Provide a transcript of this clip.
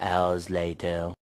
hours later.